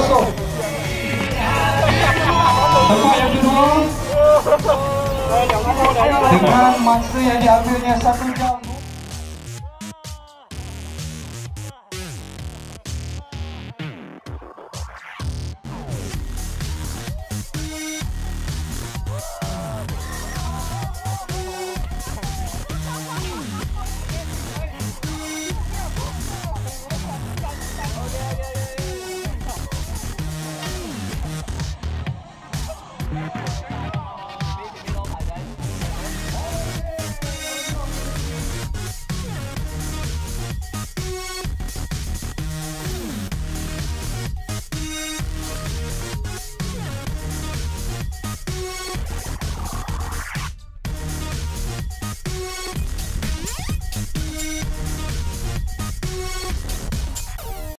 kosong. Tempat yang kedua dengan masa yang diambilnya satu jam.